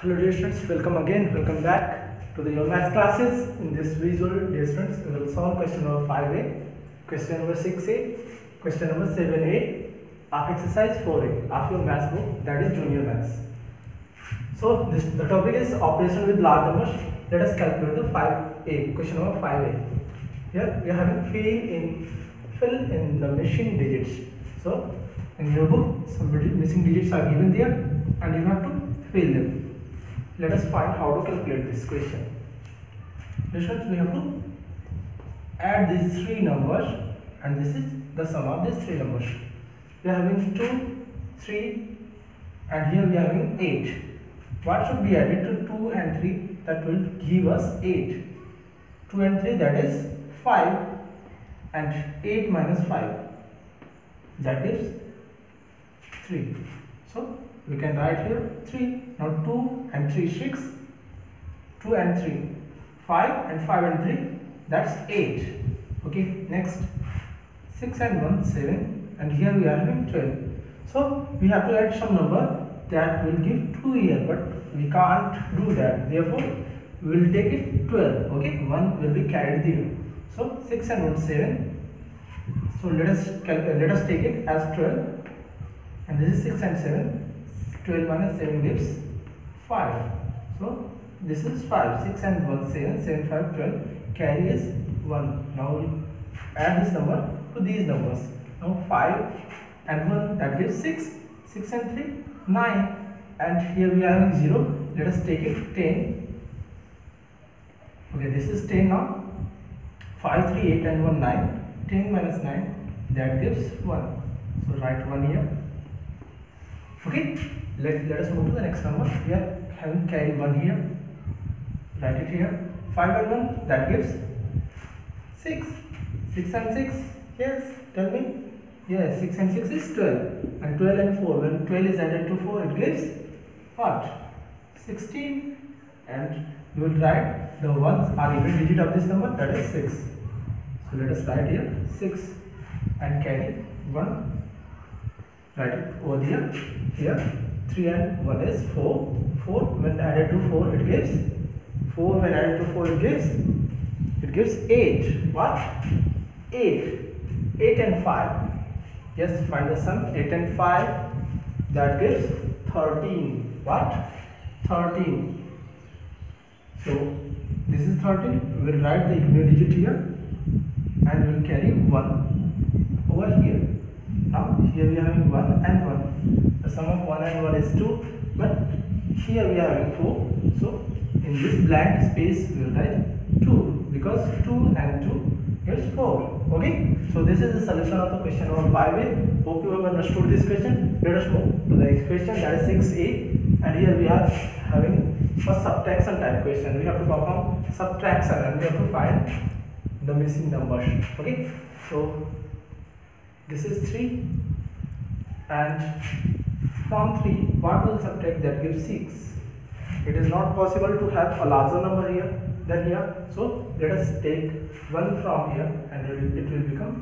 Hello dear students, welcome again, welcome back to the your math classes. In this visual, dear students, we will solve question number 5a, question number 6a, question number 7a of exercise 4a of your math book that is junior maths. So this the topic is operation with large numbers. Let us calculate the 5a, question number 5a. Here we are having fill in fill in the missing digits. So in your book, some missing digits are given there and you have to fill them. Let us find how to calculate this question. Questions we have to add these three numbers and this is the sum of these three numbers. We are having 2, 3 and here we are having 8. What should be added to 2 and 3 that will give us 8? 2 and 3 that is 5 and 8 minus 5 that gives 3. So we can write here 3. Now 2 and 3 6. 2 and 3 5 and 5 and 3 that's 8. Okay next 6 and 1 7 and here we are having 12. So we have to add some number that will give 2 here but we can't do that therefore we will take it 12 okay 1 will be carried there. So 6 and 1 7 so let us let us take it as 12 and this is 6 and 7 12 minus 7 gives 5 so this is 5 6 and 1 7 7 5 12 carry is 1 now add this number to these numbers. Now 5 and 1 that gives 6 6 and 3 9 and here we are having 0 let us take it 10 okay this is 10 now. 5 3 8 and 1 9 10 minus 9 that gives 1 so write 1 here. Okay let, let us move to the next number. We are having carry 1 here. Write it here. 5 and 1 that gives 6 6 and 6 yes. Tell me. Yes 6 and 6 is 12 and 12 and 4 when 12 is added to 4 it gives what? 16 and you will write the ones are even digit of this number that is 6 so let us write here 6 and carry 1 write it over here. Here 3 and 1 is 4 4 when added to 4 it gives 4 when added to 4 it gives it gives 8 what? 8 8 and 5 yes find the sum. 8 and 5 that gives 13 what? 13 so this is 13 we will write the unit digit here and we will carry 1 over here now here we are having 1 and 1 the sum of 1 and 1 is 2 but here we are having 4 so in this blank space we will write 2 because 2 and 2 gives 4 okay? So this is the solution of the question number 5a hope you have understood this question. Let us move to the next question that is 6a and here we are having a subtraction type question. We have to perform subtraction and we have to find the missing numbers. Okay? So this is 3 and from 3 what will subtract that? Gives 6 it is not possible to have a larger number here than here. So let us take 1 from here and it will, it will become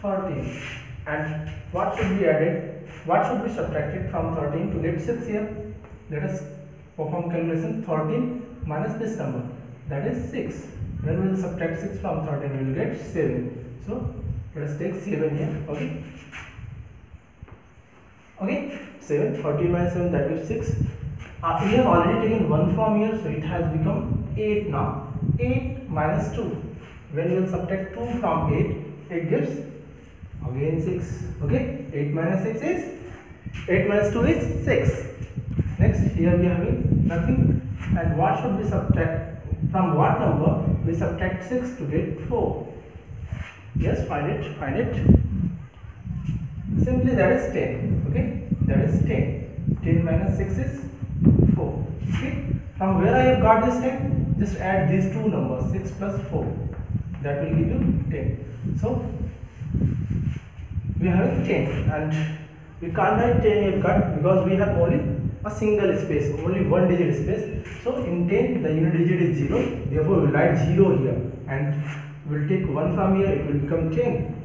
13 and what should be added? What should be subtracted from 13 to get 6 here? Let us perform calculation. 13 minus this number that is 6 then we will subtract 6 from 13 we will get 7 so let us take 7 here okay? Okay 7 13 minus 7 that gives 6 uh, we have already taken 1 from here so it has become 8 now. 8 minus 2 when we will subtract 2 from 8 it gives again 6 okay? 8 minus 6 is 8 minus 2 is 6 next here we having nothing. And what should we subtract? From what number? We subtract 6 to get 4 yes find it find it. Simply that is 10 okay? That is 10 10 minus 6 is 4 okay? From where I have got this 10 just add these two numbers 6 plus 4 that will give you 10 so we have 10 and we can't write 10 here because we have only a single space only one digit space. So in 10 the unit digit is 0 therefore we write 0 here. And we will take 1 from here it will become 10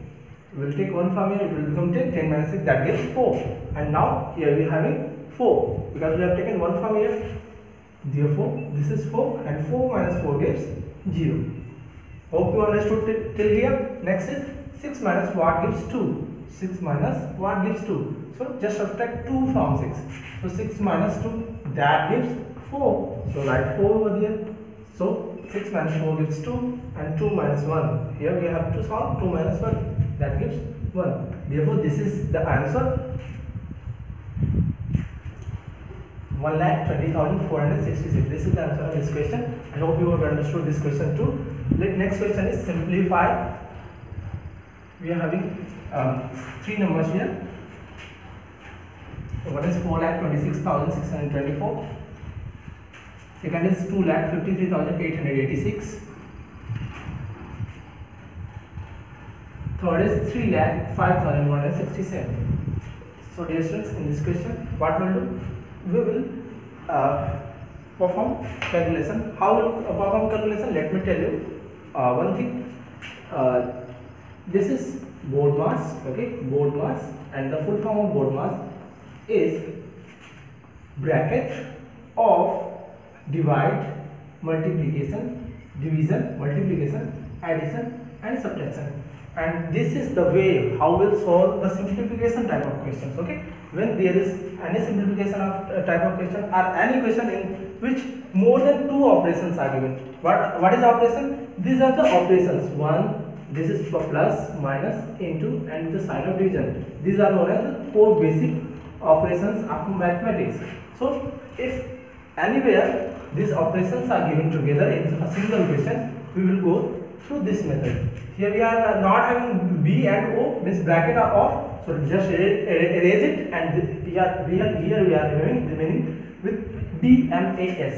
we will take 1 from here it will become 10 10 minus 6 that gives 4 and now here we are having 4 because we have taken 1 from here Therefore, this is 4 and 4 minus 4 gives 0. Hope you understood till, till here. Next is 6 minus what gives 2. 6 minus what gives 2. So just subtract 2 from 6. So 6 minus 2 that gives 4. So write 4 over there. So 6 minus 4 gives 2 and 2 minus 1. Here we have to solve 2 minus 1 that gives 1. Therefore this is the answer 1,20,466. This is the answer of this question. I hope you have understood this question too. Let next question is simplify. We are having um, three numbers here. One is 4,26,624. Second is two lakh fifty-three thousand eight hundred eighty-six. Third is three lakh five thousand one hundred sixty-seven. So dear students, in this question, what we'll do? we will uh, perform calculation. How will uh, perform calculation? Let me tell you uh, one thing. Uh, this is BODMAS, okay? BODMAS, and the full form of BODMAS is bracket of divide, multiplication, division, multiplication, addition, and subtraction. And this is the way how we'll solve the simplification type of questions. Okay, when there is any simplification of uh, type of question or any question in which more than two operations are given. What what is operation? These are the operations. One this is for plus minus into and the sign of division. These are known as the four basic operations of mathematics. So if anywhere these operations are given together in a single question we will go through this method here we are not having b and o this bracket are off so just erase it and we are here we are remaining, remaining with D M A S.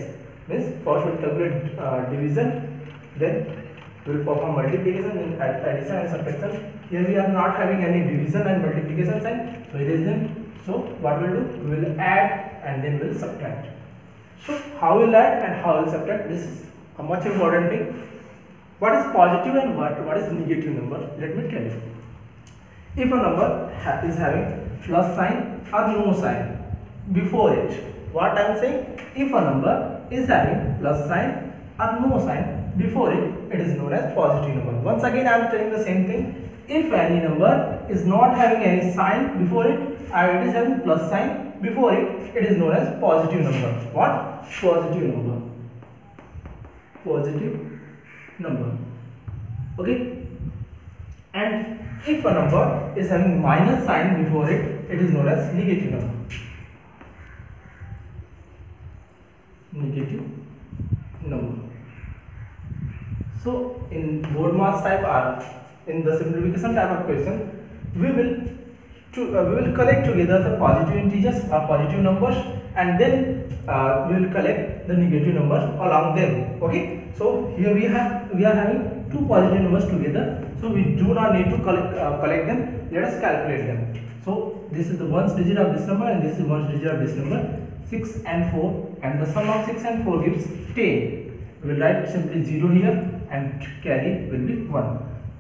Means first we'll calculate uh, division, then we will perform multiplication and addition and subtraction. Here we are not having any division and multiplication sign, so erase them. So what we will do? We will add and then we will subtract. So how will add and how will subtract? This is a much important thing. What is positive and what, what is negative number? Let me tell you if a number ha is having plus sign or no sign before it what i am saying if a number is having plus sign or no sign before it it is known as positive number once again i am telling the same thing if any number is not having any sign before it or it is having plus sign before it it is known as positive number. What? Positive number. Positive number. Okay? And if a number is having minus sign before it, it is known as negative number. Negative number. So in BODMAS type or in the simplification type of question, we will to, uh, we will collect together the positive integers or positive numbers and then uh, we will collect the negative numbers along them. Okay. So here we have we are having two positive numbers together so we do not need to collect, uh, collect them. Let us calculate them. So this is the ones digit of this number and this is ones digit of this number. 6 and 4 and the sum of 6 and 4 gives 10. We will write simply 0 here and carry will be 1.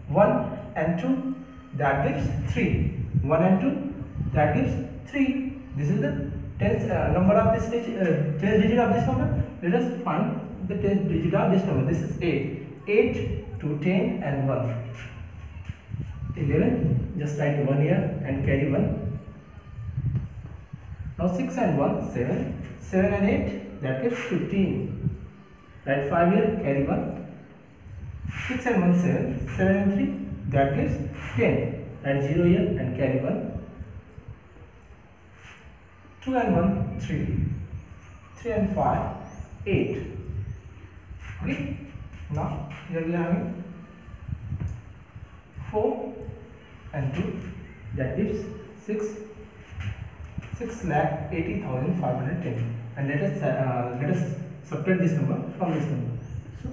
1 and 2 that gives 3. 1 and 2 that gives 3. This is the tenth uh, number of this digit, uh, tenth digit of this number. Let us find the tenth digit of this number. This is 8. 8 to 10 and 1. 11 just write 1 here and carry 1 now 6 and 1 7 7 and 8 that gives 15 write 5 here carry 1 6 and 1 7 7 and 3 that gives 10 and 0 here and carry 1 2 and 1 3 3 and 5 8 okay? Now here we are having 4 and 2 that gives 6 6 lakh 80,510 and let us uh, let us subtract this number from this number. So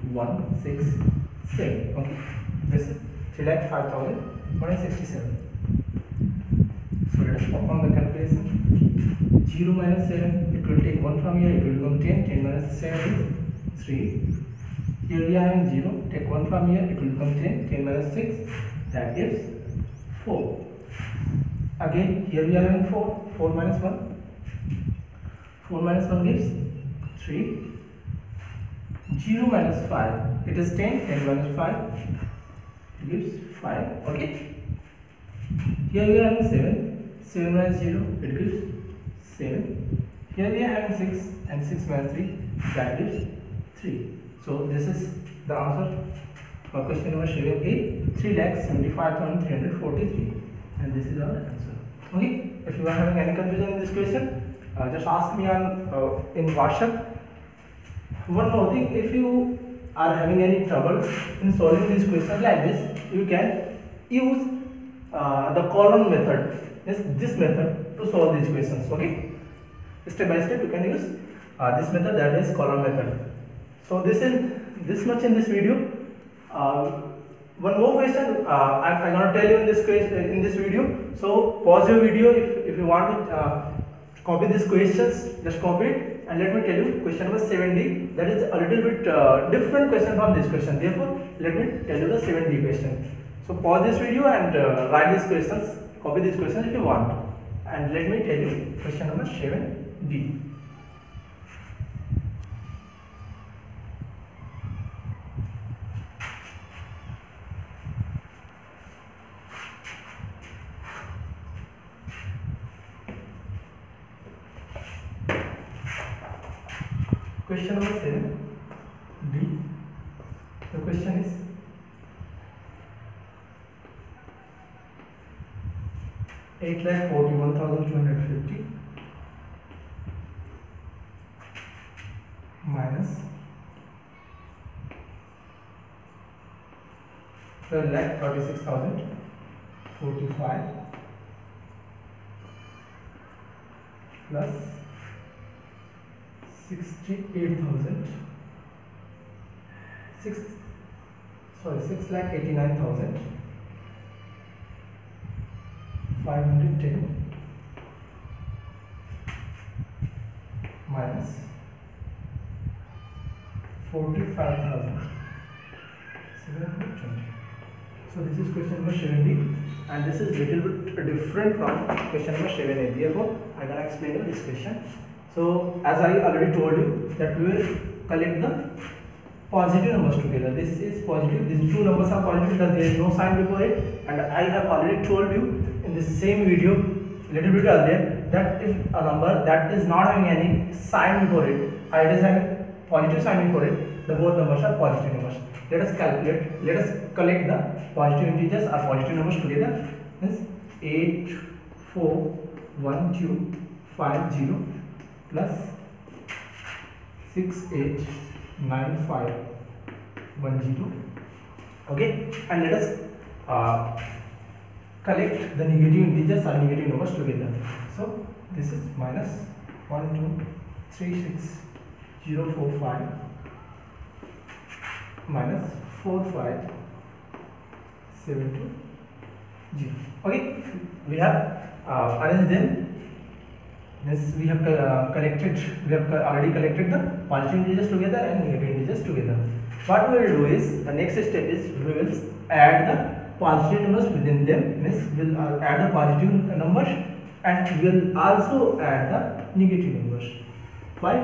30516 okay. This is 3 lakh 5,167 so let us perform the calculation. 0 minus 7 it will take 1 from here it will become 10 10 minus 7 is 3 here we are having 0 take 1 from here it will become 10 10 minus 6 that gives 4 again here we are having 4 4 minus 1 4 minus 1 gives 3 0 minus 5 it is 10 10 minus 5 gives 5 okay. Here we are having 7 7 minus 0 it gives 7 here we are having 6 and 6 minus 3 that gives 3 so this is the answer for question number 7a 3 lakhs 75,343 and this is our answer. Okay. If you are having any confusion in this question uh, just ask me on uh, in whatsapp one more thing if you are having any trouble in solving this question like this you can use uh, the column method is this method to solve these questions okay? Step by step you can use uh, this method that is column method. So this is this much in this video. Uh, one more question uh, I'm, I'm gonna tell you in this question in this video. So pause your video if, if you want to uh, copy these questions just copy it and let me tell you question number 7d that is a little bit uh, different question from this question. Therefore let me tell you the 7d question. So pause this video and uh, write these questions copy these questions if you want. And let me tell you question number 7d Question number 7 D. The question is eight lakh forty one thousand two hundred fifty minus twelve lakh thirty six thousand forty five plus sixty-eight thousand six sorry six lakh eighty-nine thousand five hundred ten minus forty-five thousand seven hundred twenty. So this is question number seventy, and this is little bit different from question number seven A. Therefore, I gonna explain this question. So as I already told you that we will collect the positive numbers together. This is positive. These two numbers are positive because there is no sign before it. And I have already told you in the same video little bit earlier that if a number that is not having any sign before it, is having positive sign before it, the both numbers are positive numbers. Let us calculate. Let us collect the positive integers or positive numbers together. Means eight, four, one, two, five, zero plus 689510 okay and let us uh, collect the negative integers or negative numbers together. So this is minus 1 2 3 6 0 4 5 minus 4 5 7 2 0 okay we have uh, arranged them This we have uh, collected, we have already collected the positive integers together and negative integers together. What we will do is, the next step is we will add the positive numbers within them, means we will uh, add the positive numbers and we will also add the negative numbers. Why?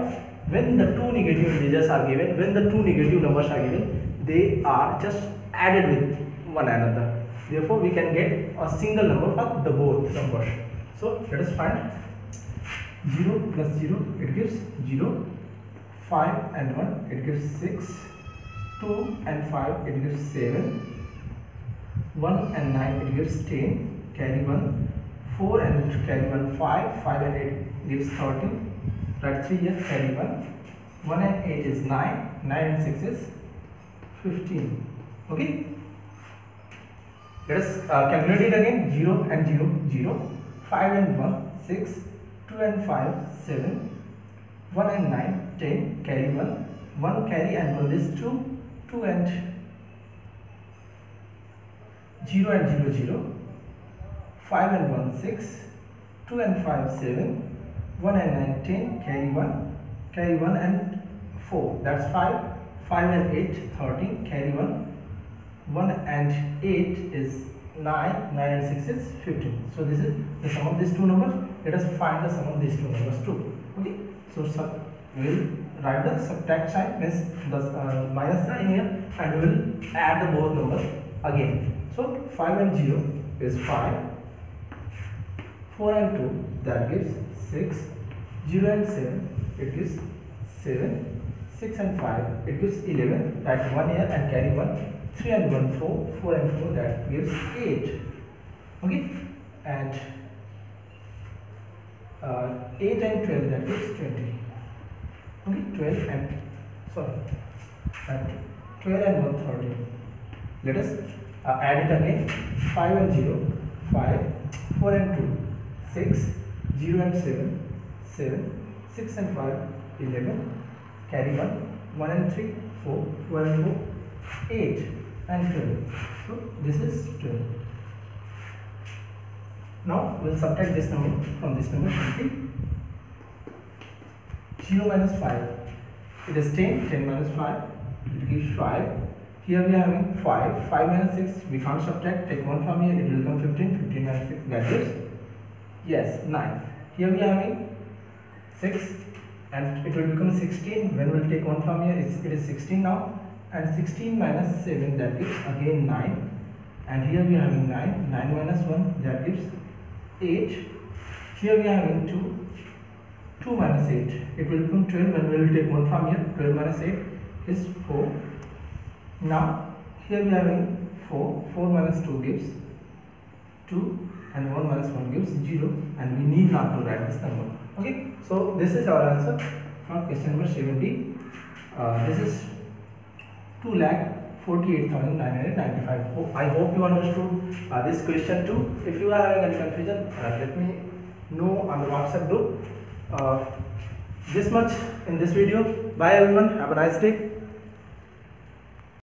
When the two negative integers are given, when the two negative numbers are given, they are just added with one another. Therefore, we can get a single number for the both numbers. So, let us find 0 plus 0 it gives 0 5 and 1 it gives 6 2 and 5 it gives 7 1 and 9 it gives 10 carry 1 4 and carry 1 5 5 and 8 gives 13 write 3 here carry 1 1 and 8 is 9 9 and 6 is 15 okay? Let us uh, calculate it again. 0 and 0 0 5 and 1 6 2 and 5 7 1 and 9 10 carry 1 1 carry and 1 is 2 2 and 0 and 0 0 5 and 1 6 2 and 5 7 1 and 9 10 carry 1 carry 1 and 4 that's 5 5 and 8 13 carry 1 1 and 8 is 9 9 and 6 is 15 so this is the sum of these two numbers let us find the sum of these two numbers too okay So sub, we will write the subtract sign means the uh, minus sign here and we will add the both numbers again. So 5 and 0 is 5. 4 and 2 that gives 6. 0 and 7 it gives 7. 6 and 5 it gives 11 that 1 here and carry 1. 3 and 1 4. 4 and 4 that gives 8. Okay? And uh, 8 and 12 that gives 20 okay? 12 and sorry and 12 and 1 13 let us uh, add it again. 5 and 0 5 4 and 2 6 0 and 7 7 6 and 5 11 carry 1 1 and 3 4 4 and 4 8 and 12 so this is 12 now we'll subtract this number from this number 20. 0 minus 5. It is 10. 10 minus 5. It gives 5. Here we are having 5. 5 minus 6. We can't subtract. Take 1 from here. It will become 15. 15 minus 6. That gives yes 9. Here we are having 6 and it will become 16. When we'll take 1 from here, it's, it is 16 now. And 16 minus 7 that gives again 9. And here we are having 9. 9 minus 1 that gives 8 here we are having 2 2 minus 8 it will become 12 when we will take 1 from here. 12 minus 8 is 4 now here we are having 4 4 minus 2 gives 2 and 1 minus 1 gives 0 and we need not to write this number. Okay? So this is our answer from question number 70 uh, this is 2 lakh 48,995. I hope you understood uh, this question too. If you are having any confusion, uh, let me know on the WhatsApp group. Uh, this much in this video. Bye everyone. Have a nice day.